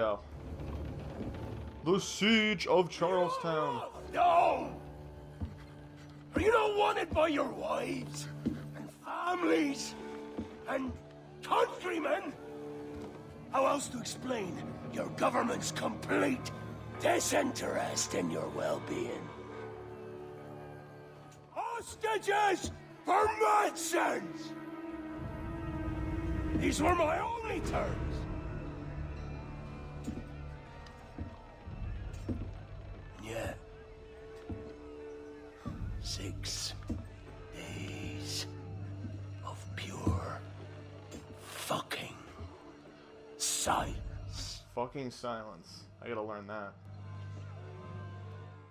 go. The Siege of Charlestown. No! You not wanted by your wives and families and countrymen? How else to explain your government's complete disinterest in your well-being? Hostages for medicines! These were my only terms. Silence. I gotta learn that.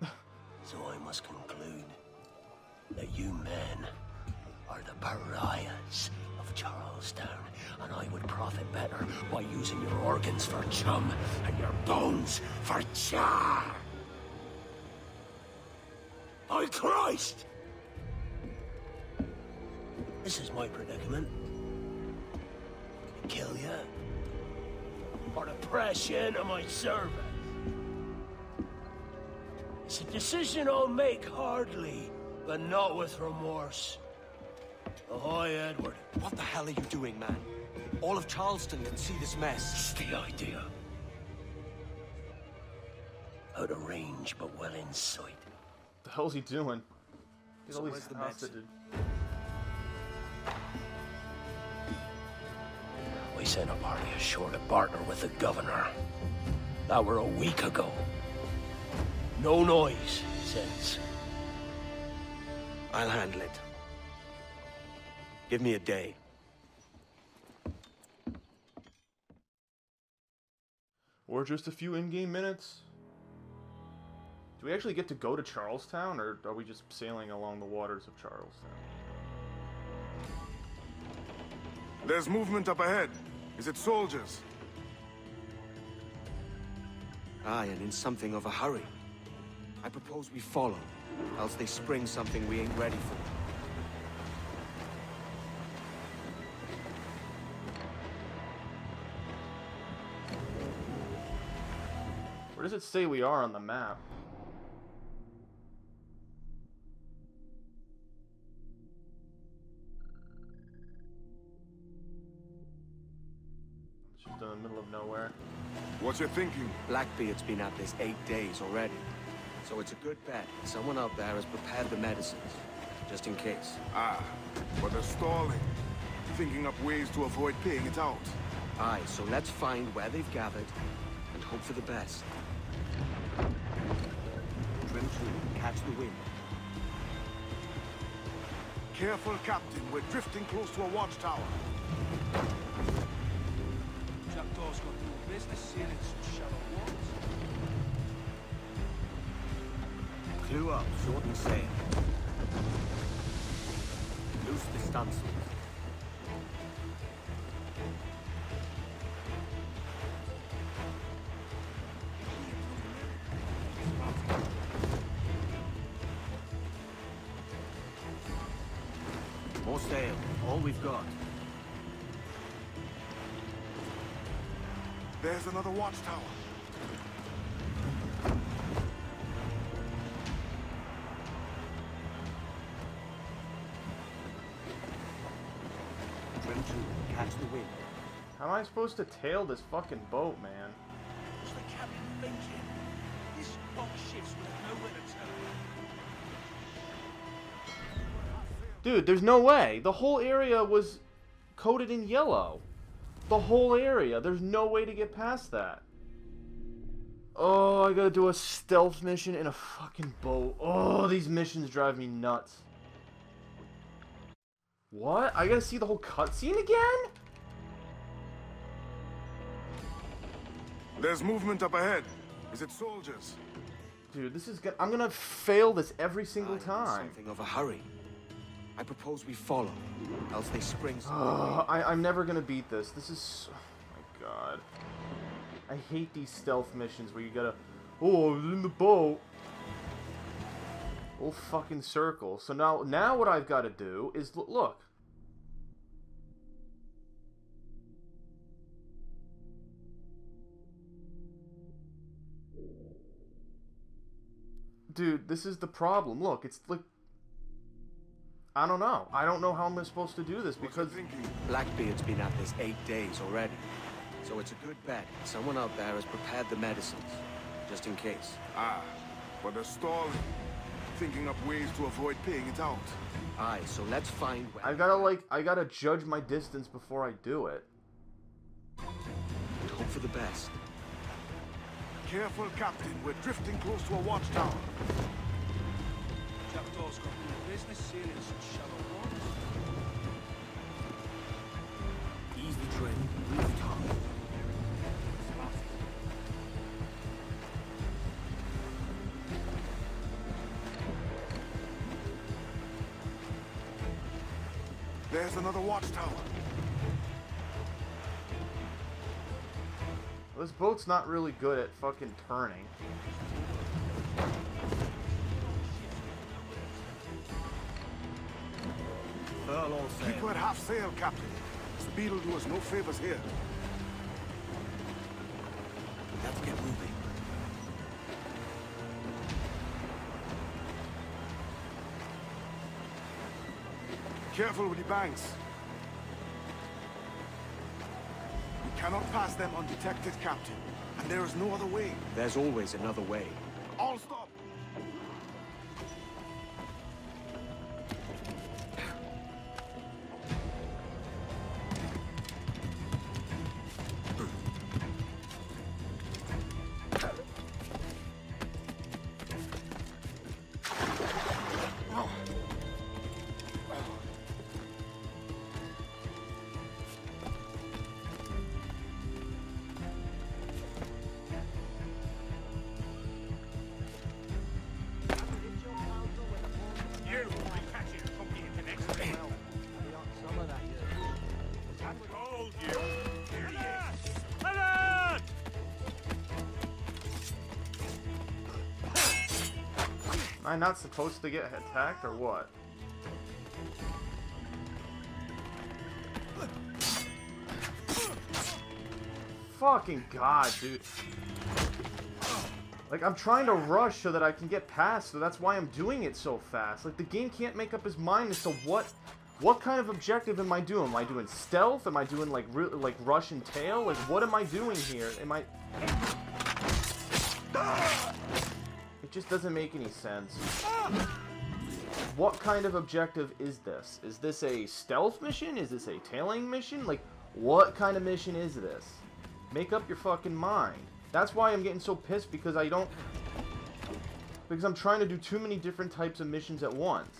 So I must conclude that you men are the pariahs of Charlestown, and I would profit better by using your organs for chum and your bones for char. By Christ! This is my predicament. Kill you. Or to press you into my service. It's a decision I'll make hardly, but not with remorse. Ahoy, Edward. What the hell are you doing, man? All of Charleston can see this mess. It's the idea. Out of range, but well in sight. The hell's he doing? He's always where's the meds? Sent a party ashore to partner with the governor. That were a week ago. No noise since. I'll handle it. Give me a day. Or just a few in-game minutes. Do we actually get to go to Charlestown, or are we just sailing along the waters of Charlestown? There's movement up ahead. Is it soldiers? Aye, and in something of a hurry. I propose we follow, else they spring something we ain't ready for. Where does it say we are on the map? What you thinking? Blackbeard's been at this eight days already. So it's a good bet someone out there has prepared the medicines. Just in case. Ah, but they're stalling. Thinking up ways to avoid paying it out. Aye, so let's find where they've gathered and hope for the best. Trim to, catch the wind. Careful, Captain. We're drifting close to a watchtower. Business sailing such shallow waters. Clue up, shorten sail. Loose the stunsails. Another watchtower. Trim to, catch the wind. How am I supposed to tail this fucking boat, man? What's the captain thinking? This box shifts with nowhere to turn. Dude, there's no way. The whole area was coated in yellow. The whole area. There's no way to get past that. Oh, I gotta do a stealth mission in a fucking boat. Oh, these missions drive me nuts. What? I gotta see the whole cutscene again? There's movement up ahead. Is it soldiers? Dude, this is gonna- I'm gonna fail this every single Aye, in time. Something of a hurry. I propose we follow, else they spring. Uh, I, am never gonna beat this. This is, oh my god. I hate these stealth missions where you gotta, oh, I was in the boat. Old fucking circle. So now, now what I've got to do is look. Dude, this is the problem. Look, it's like I don't know. I don't know how I'm supposed to do this because? Blackbeard's been at this eight days already. So it's a good bet someone out there has prepared the medicines. Just in case. Ah, but they're stalling. Thinking up ways to avoid paying it out. Aye, so let's find where... I gotta like I gotta judge my distance before I do it. and hope for the best. Careful, Captain. We're drifting close to a watchtower. Jackdaw's got no business sailing such shallow waters. Ease the train. Leave the top. There's another watchtower. This boat's not really good at fucking turning. Furl all Keep her half sail, Captain. Speed'll do us no favors here. Let's get moving. Careful with the banks. We cannot pass them undetected, Captain. And there is no other way. There's always another way. I not supposed to get attacked or what? Fucking god, dude. Like, I'm trying to rush so that I can get past, so that's why I'm doing it so fast. Like, the game can't make up his mind as to what... What kind of objective am I doing? Am I doing stealth? Am I doing, like, like rush and tail? Like, what am I doing here? Am I... It just doesn't make any sense. What kind of objective is this? Is this a stealth mission? Is this a tailing mission? Like, what kind of mission is this? Make up your fucking mind. That's why I'm getting so pissed because I don't... Because I'm trying to do too many different types of missions at once.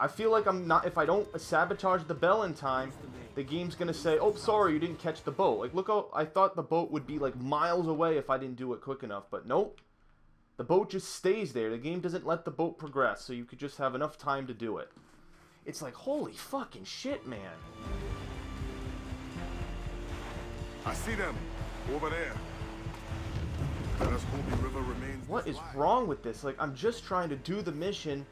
I feel like I'm not... If I don't sabotage the bell in time, the game's gonna say, oh, sorry, you didn't catch the boat. Like, look how... I thought the boat would be, like, miles away if I didn't do it quick enough, but nope. The boat just stays there. The game doesn't let the boat progress, so you could just have enough time to do it. It's like, holy fucking shit, man. I see them. Over there. Let us hope the river remains What this wrong with this? Like, I'm just trying to do the mission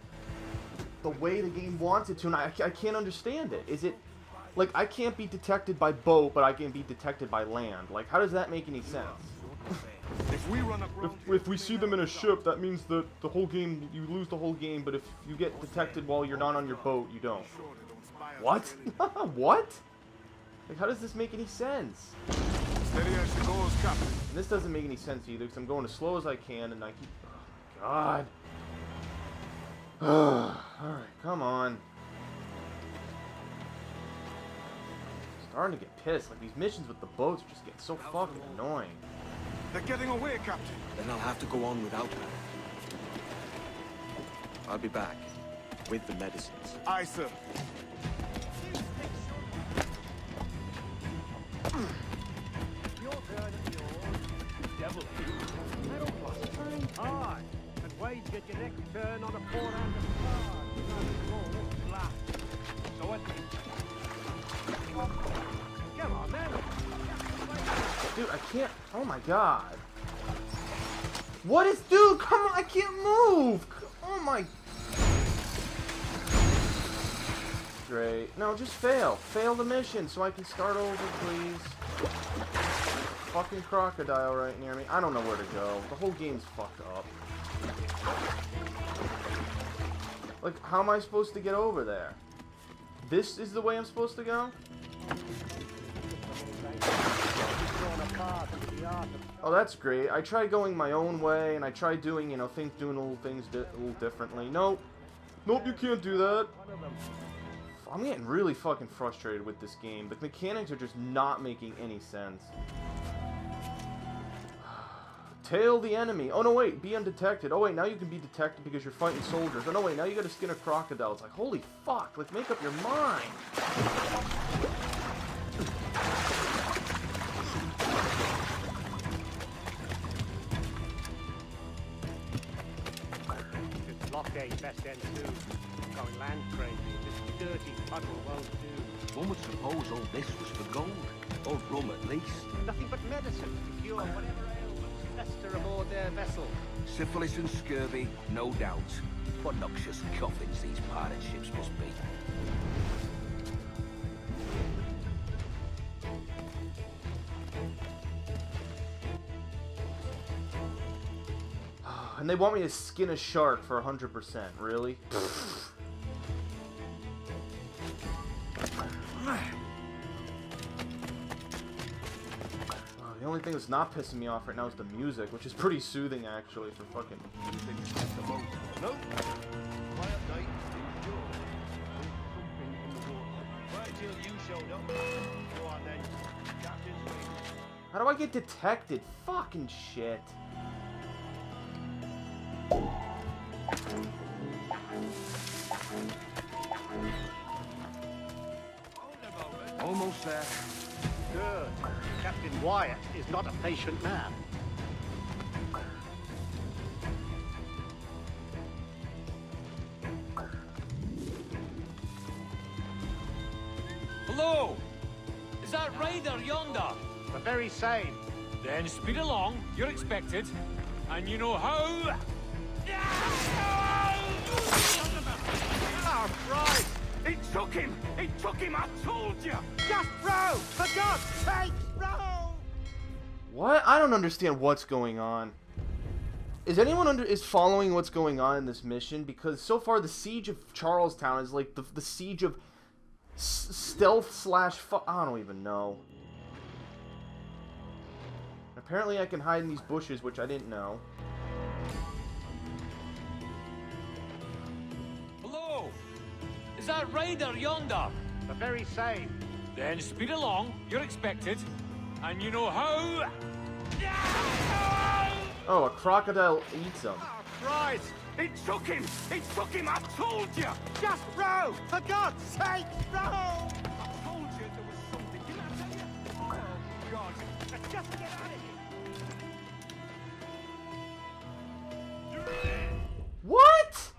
the way the game wants it to, and I, I can't understand it. Is it... Like, I can't be detected by boat, but I can be detected by land. Like, how does that make any sense? If we run aground If, if we see them in a ship, that means that the whole game, you lose the whole game, but if you get detected while you're not on your boat, you don't. Sure they don't spy us What? what? Like, how does this make any sense? Steady as she goes, Captain. And this doesn't make any sense either, because I'm going as slow as I can, and I keep... Oh, God. Alright, come on. Starting to get pissed. Like, these missions with the boats just get so fucking annoying. They're getting away, Captain. Then I'll have to go on without her. I'll be back. With the medicines. Aye, sir. Devil. Aye, and Wade get your next turn on a four-handed star. So what? Dude, I can't... Oh my god. What is... Dude, come on, I can't move! Oh my... Great. No, just fail. Fail the mission so I can start over, please. Fucking crocodile right near me. I don't know where to go. The whole game's fucked up. Like, how am I supposed to get over there? This is the way I'm supposed to go? Oh, that's great. I tried going my own way, and I tried doing, you know, think doing little things di a little differently. Nope. Nope, you can't do that. I'm getting really fucking frustrated with this game. The mechanics are just not making any sense. Tail the enemy. Oh no, wait, be undetected. Oh wait, now you can be detected because you're fighting soldiers. Oh no, wait, now you gotta skin a crocodile. It's like, holy fuck, like, make up your mind. Best end soon. Going land crazy. This dirty puddle won't do. One would suppose all this was for gold. Or rum at least. Nothing but medicine to cure whatever ailments fester aboard their vessel. Syphilis and scurvy, no doubt. What noxious coffins these pirate ships must be. And they want me to skin a shark for 100%. Really? Oh, the only thing that's not pissing me off right now is the music, which is pretty soothing actually for fucking. How do I get detected? Fucking shit. Almost there. Good. Captain Wyatt is not a patient man. Hello! Is that Ryder yonder? The very same. Then speed along, you're expected. And you know how. Oh, Christ! It took him! It took him! I told you! Just row! For God's sake, row! What? I don't understand what's going on. Is anyone under is following what's going on in this mission? Because so far the siege of Charlestown is like the the siege of stealth slash. I don't even know. Apparently, I can hide in these bushes, which I didn't know. Is that Ryder yonder? The very same. Then speed along, you're expected. And you know how. Oh, a crocodile eats them. Oh, Christ! It took him! It took him! I told you! Just row! For God's sake, row! I told you there was something. Didn't I tell you? Oh, God. Let's just get out of here. What?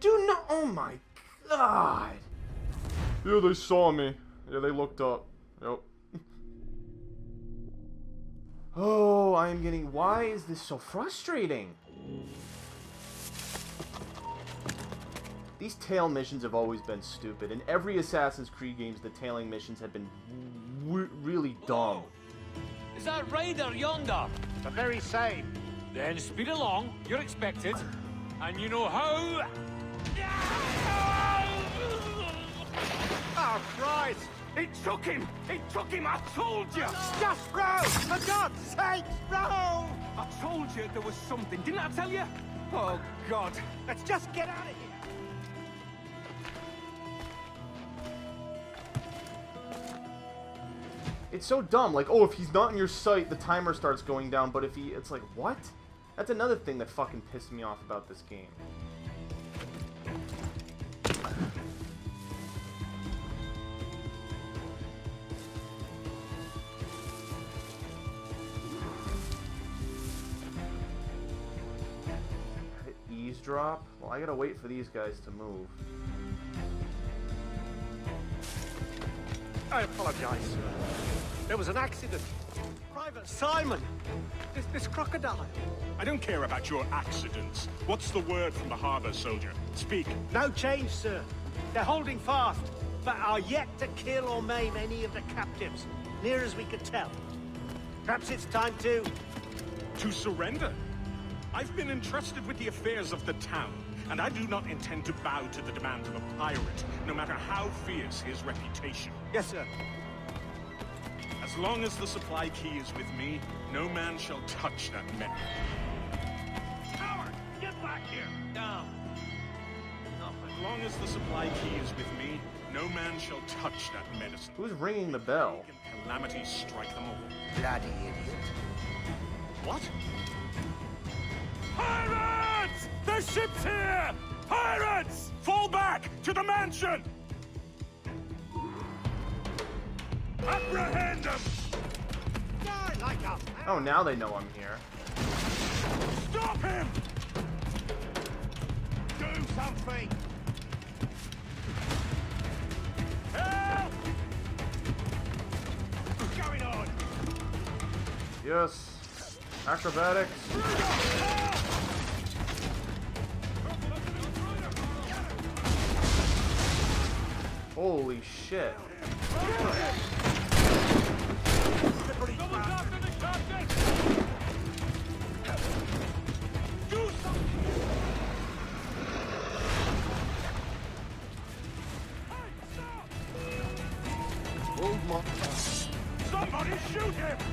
Do not. Oh my god. Yeah, they saw me. Yeah, they looked up. Yep. oh, I am getting. Why is this so frustrating? These tail missions have always been stupid. In every Assassin's Creed games, the tailing missions have been w- really dumb. Is that Ryder yonder? The very same. Then speed along, you're expected. And you know how. Christ! It took him! It took him! I told you! Just row! For God's sake, row! I told you there was something. Didn't I tell you? Oh, God. Let's just get out of here. It's so dumb. Like, oh, if he's not in your sight, the timer starts going down. But if he, it's like, what? That's another thing that fucking pissed me off about this game. Hit Eavesdrop? Well, I gotta wait for these guys to move. I apologize, sir. There was an accident. Private Simon! This, this crocodile. I don't care about your accidents. What's the word from the harbor, soldier? Speak. No change, sir. They're holding fast, but are yet to kill or maim any of the captives, near as we could tell. Perhaps it's time to... To surrender? I've been entrusted with the affairs of the town. And I do not intend to bow to the demands of a pirate, no matter how fierce his reputation. Yes, sir. As long as the supply key is with me, no man shall touch that men. Howard, get back here! Down. As long as the supply key is with me, no man shall touch that medicine. Who's ringing the bell? And calamity strike them all. Bloody idiot. What? Pirates! The ship's here! Pirates! Fall back to the mansion! Apprehend them! Die like a Oh, now they know I'm here. Stop him! Do something! Help! What's going on? Yes. Acrobatics. Oh my. Somebody shoot him!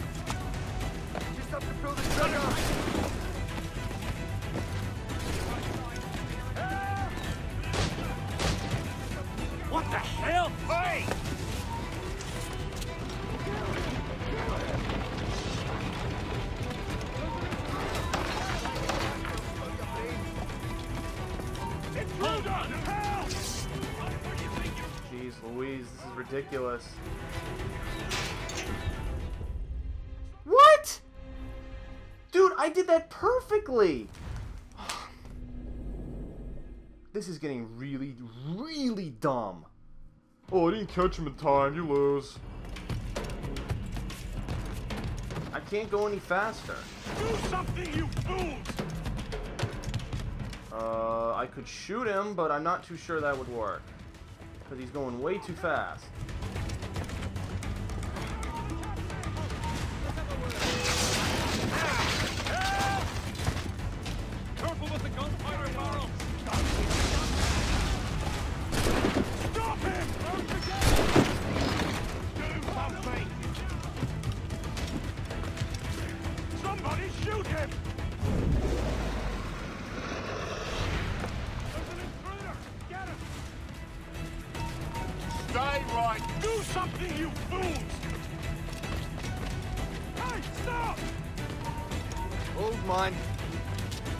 Ridiculous. What? Dude, I did that perfectly! This is getting really, really dumb. Oh, I didn't catch him in time. You lose. I can't go any faster. Do something, you fools! Uh, I could shoot him, but I'm not too sure that would work. Because he's going way too fast.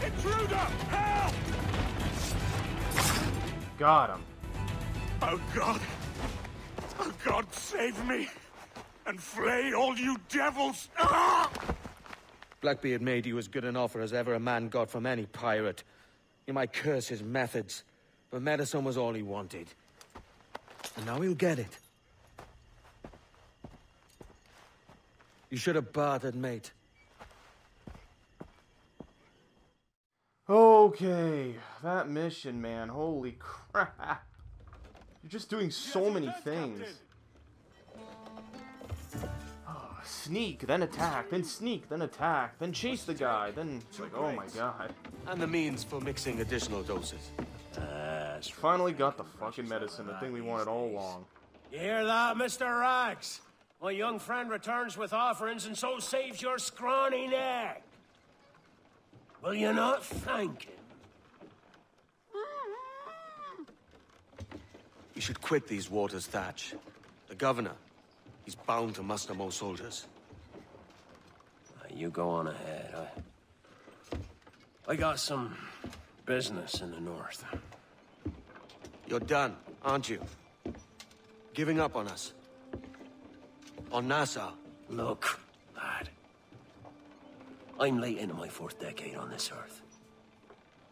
Intruder! Help! Got him. Oh God! Oh God, save me! And flay all you devils! Ah! Blackbeard made you as good an offer as ever a man got from any pirate. You might curse his methods, but medicine was all he wanted. And now he'll get it. You should have bartered, mate. Okay, that mission, man. Holy crap. You're just doing so many things. Oh, sneak, then attack, then sneak, then attack, then chase the guy, then it's like, oh my god. And the means for mixing additional doses. Uh, Finally got the fucking medicine, the thing we wanted all along. You hear that, Mr. Rags? My young friend returns with offerings and so saves your scrawny neck. Will you not thank him? You should quit these waters, Thatch. The governor, he's bound to muster more soldiers. You go on ahead. I, I got some business in the north. You're done, aren't you? Giving up on us. On Nassau. Look. I'm late into my fourth decade on this earth.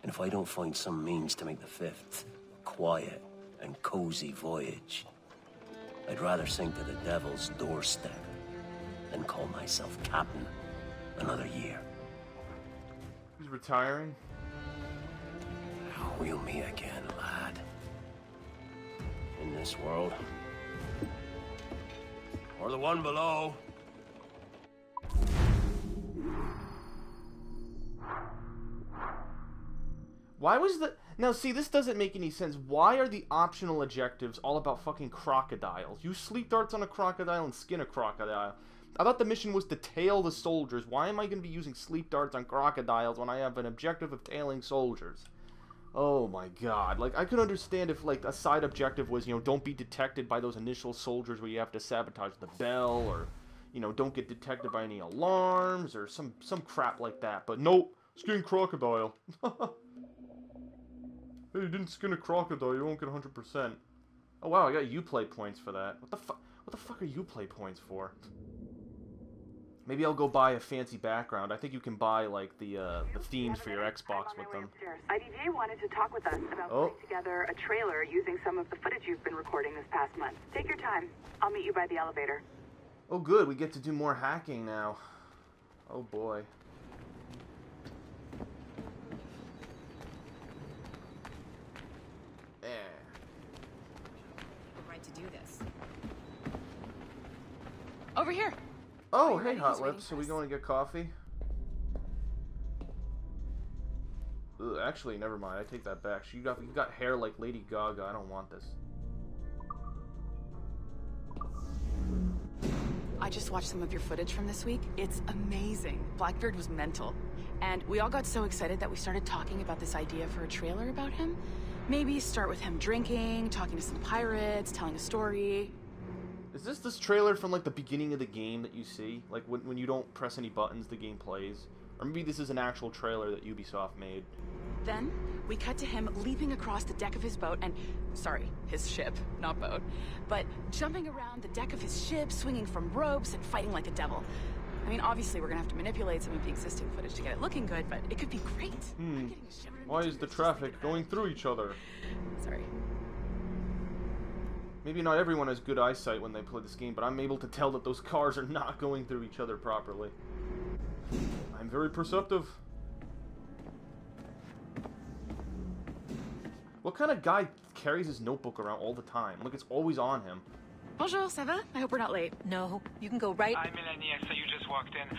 And if I don't find some means to make the fifth a quiet and cozy voyage, I'd rather sink to the devil's doorstep than call myself captain another year. He's retiring. We'll meet again, lad. In this world. Or the one below. Why was the Now, see, this doesn't make any sense. Why are the optional objectives all about fucking crocodiles? You sleep darts on a crocodile and skin a crocodile. I thought the mission was to tail the soldiers. Why am I going to be using sleep darts on crocodiles when I have an objective of tailing soldiers? Oh my god. Like, I could understand if, like, a side objective was, you know, don't be detected by those initial soldiers where you have to sabotage the bell, or, you know, don't get detected by any alarms, or some, some crap like that. But nope, skin crocodile. hey, you didn't skin a crocodile, you won't get 100%. Oh wow, I got Uplay points for that. What the fuck? What the fuck are Uplay points for? Maybe I'll go buy a fancy background. I think you can buy like the uh, the themes for your Xbox with them. IDJ wanted to talk with us about Oh. putting together a trailer using some of the footage you've been recording this past month. Take your time. I'll meet you by the elevator. Oh good, we get to do more hacking now. Oh boy. Eh. We're right to do this. Over here. Oh, oh you hey? Hot Lips, are we going to get coffee? Ugh, actually, never mind. I take that back. You got you got hair like Lady Gaga. I don't want this. I just watched some of your footage from this week. It's amazing. Blackbeard was mental. And we all got so excited that we started talking about this idea for a trailer about him. Maybe start with him drinking, talking to some pirates, telling a story. Is this this trailer from like the beginning of the game that you see? Like when when you don't press any buttons, the game plays. Or maybe this is an actual trailer that Ubisoft made. Then we cut to him leaping across the deck of his boat and, sorry, his ship, not boat, but jumping around the deck of his ship, swinging from ropes and fighting like a devil. I mean, obviously, we're gonna have to manipulate some of the existing footage to get it looking good, but it could be great. I'm Hmm. getting a shiver Why is the boots just thinking traffic going through each other? Sorry. Maybe not everyone has good eyesight when they play this game, but I'm able to tell that those cars are not going through each other properly. I'm very perceptive. What kind of guy carries his notebook around all the time? Like it's always on him. Bonjour, ça va? I hope we're not late. No, you can go right. Hi, Melanie. I saw you just walked in.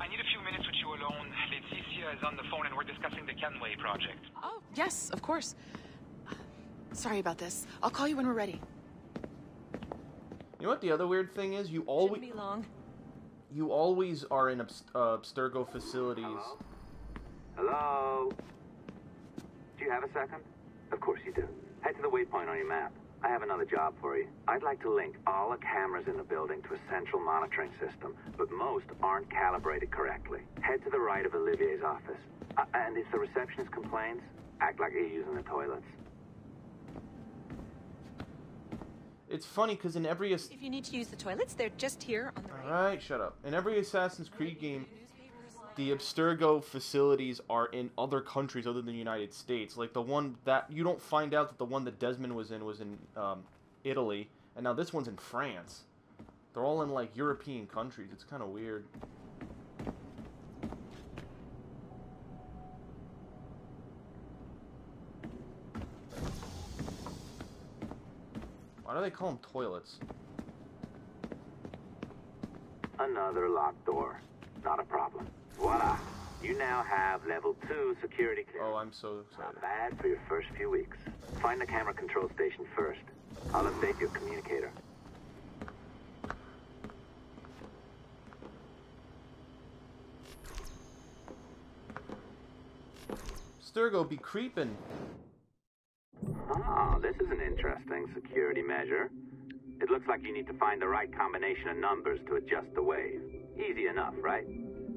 I need a few minutes with you alone. Laetitia is on the phone and we're discussing the Kenway project. Oh, yes, of course. Sorry about this. I'll call you when we're ready. You know what the other weird thing is? You always be long. you always are in Abst- uh, Abstergo facilities. Hello? Do you have a second? Of course you do. Head to the waypoint on your map. I have another job for you. I'd like to link all the cameras in the building to a central monitoring system, but most aren't calibrated correctly. Head to the right of Olivier's office. Uh, and if the receptionist complains, act like you're using the toilets. It's funny because in every If you need to use the toilets, they're just here on the right. Alright, shut up. In every Assassin's Creed game, the Abstergo facilities are in other countries other than the United States. Like the one that you don't find out that the one that Desmond was in was in um, Italy, and now this one's in France. They're all in like European countries. It's kind of weird. Do they call them toilets? Another locked door. Not a problem. Voila. You now have level 2 security clearance. Oh, I'm so excited. Not bad for your first few weeks. Find the camera control station first. I'll update your communicator. Sturgo be creeping. Ah, this is an interesting security measure. It looks like you need to find the right combination of numbers to adjust the wave. Easy enough, right?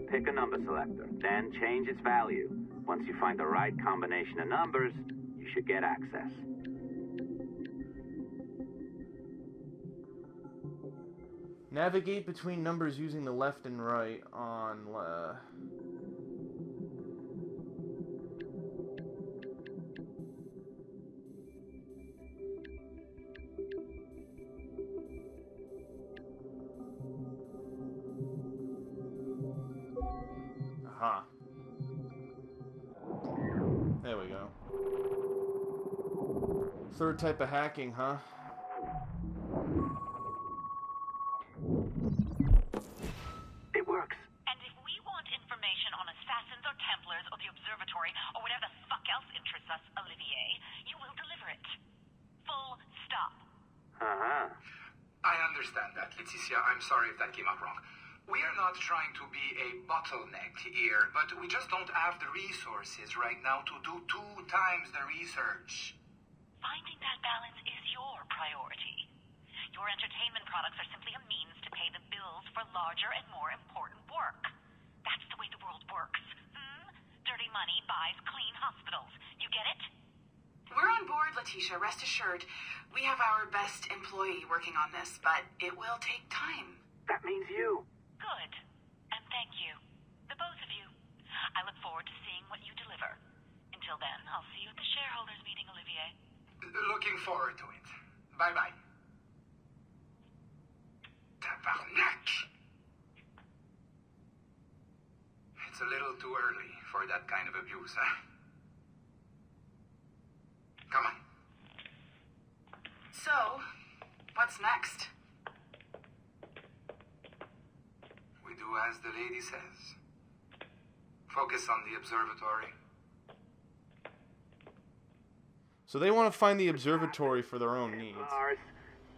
Pick a number selector, then change its value. Once you find the right combination of numbers, you should get access. Navigate between numbers using the left and right on. Uh... Aha. There we go. Third type of hacking, huh? It works. And if we want information on assassins or Templars or the observatory or whatever the fuck else interests us, Olivier, you will deliver it. Full stop. Uh-huh. I understand that. Laetitia, I'm sorry if that came out wrong. We are not trying to be a bottleneck here, but we just don't have the resources right now to do two times the research. Finding that balance is your priority. Your entertainment products are simply a means to pay the bills for larger and more important work. That's the way the world works. Hmm? Dirty money buys clean hospitals. You get it? We're on board, Laetitia. Rest assured. We have our best employee working on this, but it will take time. That means you. Good. And thank you. The both of you. I look forward to seeing what you deliver. Until then, I'll see you at the shareholders meeting, Olivier. Looking forward to it. Bye bye. Tabarnak! It's a little too early for that kind of abuse, huh? Come on. So, what's next? We do as the lady says. Focus on the observatory. So they want to find the observatory for their own needs. Lars,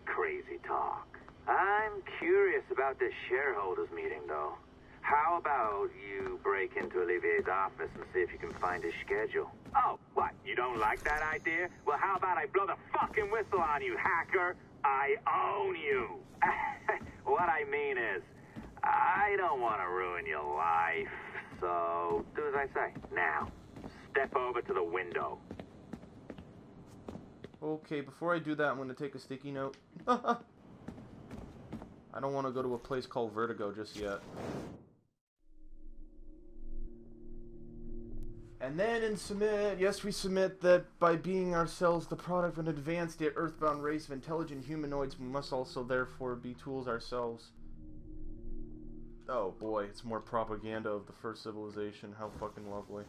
crazy talk. I'm curious about this shareholders meeting, though. How about you break into Olivier's office and see if you can find his schedule? Oh, what? You don't like that idea? Well, how about I blow the fucking whistle on you, hacker? I own you. what I mean is, I don't want to ruin your life. So, do as I say. Now, step over to the window. Okay, before I do that, I'm going to take a sticky note. I don't want to go to a place called Vertigo just yet. And then in submit, yes, we submit that by being ourselves the product of an advanced yet earthbound race of intelligent humanoids, we must also therefore be tools ourselves. Oh boy, it's more propaganda of the first civilization. How fucking lovely.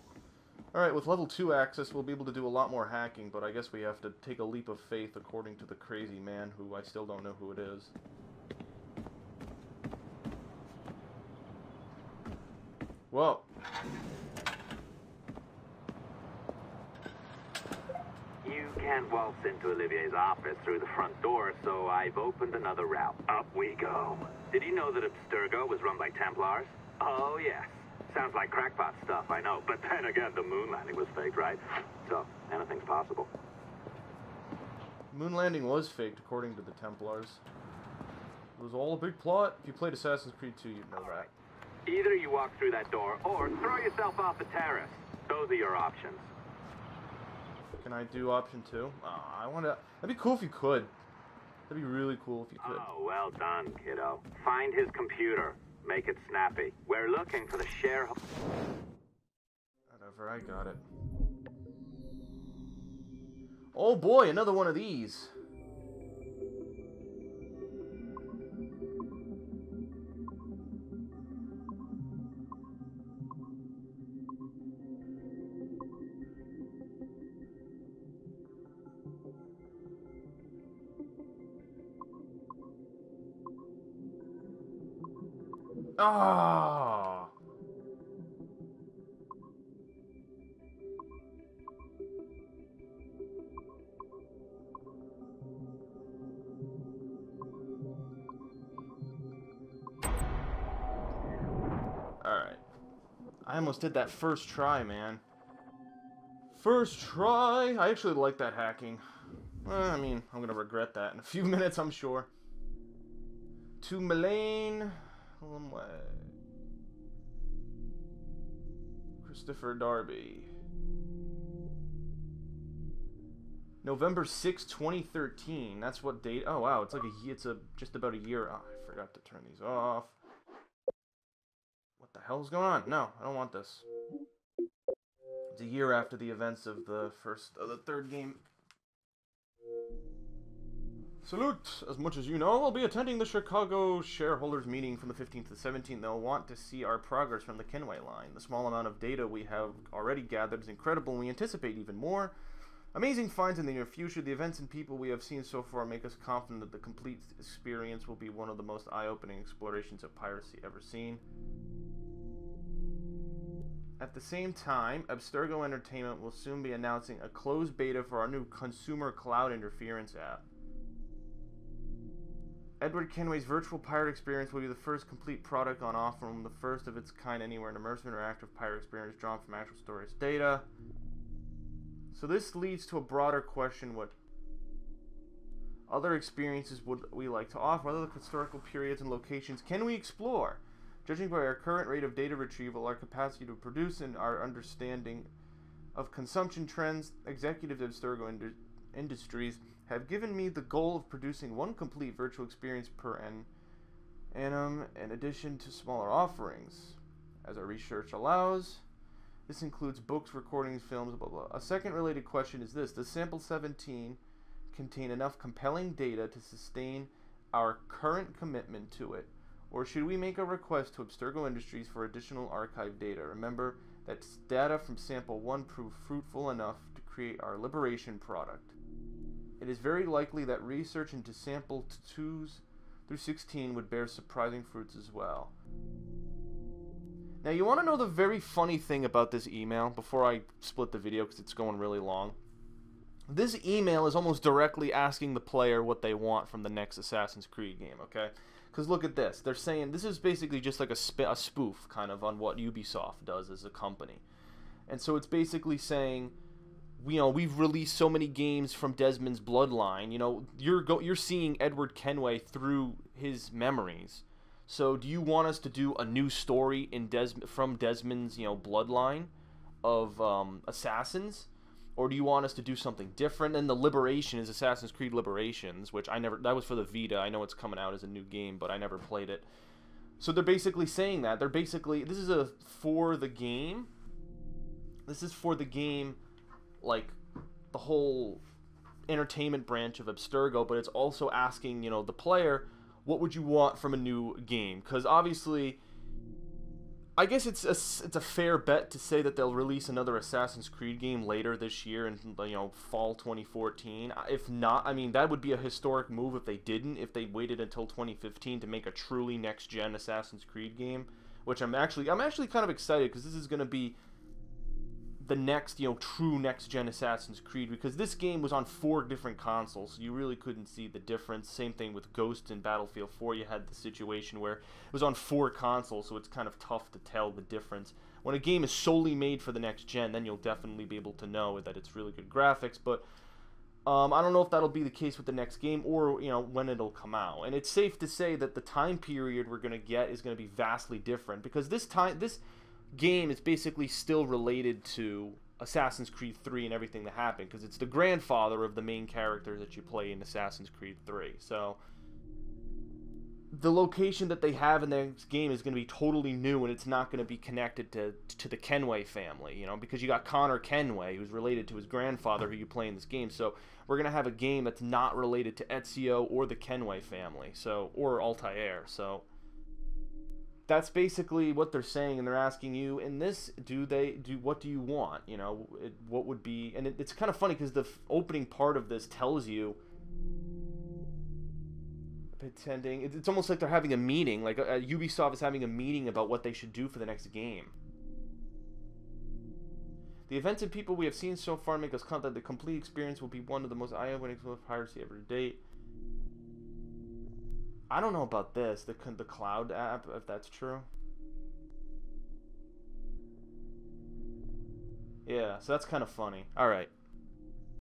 Alright, with level 2 access, we'll be able to do a lot more hacking, but I guess we have to take a leap of faith according to the crazy man, who I still don't know who it is. Whoa. You can't waltz into Olivier's office through the front door, so I've opened another route. Up we go. Did you know that Abstergo was run by Templars? Oh, yes. Sounds like crackpot stuff, I know. But then again, the moon landing was faked, right? So, anything's possible. Moon landing was faked, according to the Templars. It was all a big plot. If you played Assassin's Creed 2, you'd know that. Either you walk through that door, or throw yourself off the terrace. Those are your options. Can I do option two? Oh, I want to. That'd be cool if you could. That'd be really cool if you could. Oh, well done, kiddo. Find his computer. Make it snappy. We're looking for the share. Whatever, I got it. Oh boy, another one of these. Ah. Alright. I almost did that first try, man. First try! I actually like that hacking. Well, I mean, I'm gonna regret that in a few minutes, I'm sure. To Mullane. Way. Christopher Darby. November 6, 2013. That's what date. Oh wow, it's like a it's a just about a year. Oh, I forgot to turn these off. What the hell's going on? No, I don't want this. It's a year after the events of the first of the third game. Salute! As much as you know, I'll be attending the Chicago shareholders meeting from the 15th to the 17th. They'll want to see our progress from the Kenway line. The small amount of data we have already gathered is incredible, and we anticipate even more. Amazing finds in the near future. The events and people we have seen so far make us confident that the complete experience will be one of the most eye-opening explorations of piracy ever seen. At the same time, Abstergo Entertainment will soon be announcing a closed beta for our new consumer cloud interference app. Edward Kenway's virtual pirate experience will be the first complete product on offer from the first of its kind anywhere, an immersive interactive pirate experience drawn from actual stories data. So this leads to a broader question: What other experiences would we like to offer? What other historical periods and locations can we explore? Judging by our current rate of data retrieval, our capacity to produce, and our understanding of consumption trends, executives of Abstergo Ind- Industries have given me the goal of producing one complete virtual experience per an- annum in addition to smaller offerings. As our research allows, this includes books, recordings, films, blah blah. A second related question is this: Does Sample 17 contain enough compelling data to sustain our current commitment to it, or should we make a request to Abstergo Industries for additional archive data? Remember that data from Sample 1 proved fruitful enough to create our Liberation product. It is very likely that research into Sample 2s through 16 would bear surprising fruits as well. Now, you want to know the very funny thing about this email before I split the video because it's going really long? This email is almost directly asking the player what they want from the next Assassin's Creed game, okay? Because look at this. They're saying this is basically just like a, sp- a spoof kind of on what Ubisoft does as a company. And so it's basically saying, you know, we've released so many games from Desmond's bloodline. You know, you're go- you're seeing Edward Kenway through his memories. So do you want us to do a new story in Des- from Desmond's, you know, bloodline of um, assassins? or do you want us to do something different? And the Liberation is Assassin's Creed Liberations, which I never that was for the Vita. I know it's coming out as a new game, but I never played it. So they're basically saying that they're basically this is a for the game. This is for the game, like the whole entertainment branch of Abstergo, but it's also asking you know the player what would you want from a new game because obviously I guess it's a, it's a fair bet to say that they'll release another Assassin's Creed game later this year in you know fall 2014. If not, I mean that would be a historic move if they didn't. If they waited until 2015 to make a truly next gen Assassin's Creed game, which I'm actually I'm actually kind of excited because this is going to be the next, you know, true next gen Assassin's Creed because this game was on four different consoles, so you really couldn't see the difference. Same thing with Ghost and Battlefield 4, you had the situation where it was on four consoles, so it's kind of tough to tell the difference. When a game is solely made for the next gen, then you'll definitely be able to know that it's really good graphics, but um, I don't know if that'll be the case with the next game or you know when it'll come out. And it's safe to say that the time period we're gonna get is gonna be vastly different because this time this game is basically still related to Assassin's Creed 3 and everything that happened because it's the grandfather of the main character that you play in Assassin's Creed 3. So the location that they have in this game is going to be totally new and it's not going to be connected to to the Kenway family, you know, because you got Connor Kenway who's related to his grandfather who you play in this game. So we're going to have a game that's not related to Ezio or the Kenway family. So or Altair. So that's basically what they're saying and they're asking you in this do they do what do you want? You know it, what would be and it, it's kind of funny because the f- opening part of this tells you pretending it, it's almost like they're having a meeting like uh, ubisoft is having a meeting about what they should do for the next game. The events and people we have seen so far make us confident the complete experience will be one of the most eye-opening of piracy ever to date I don't know about this, the the cloud app, if that's true. Yeah, so that's kind of funny. All right.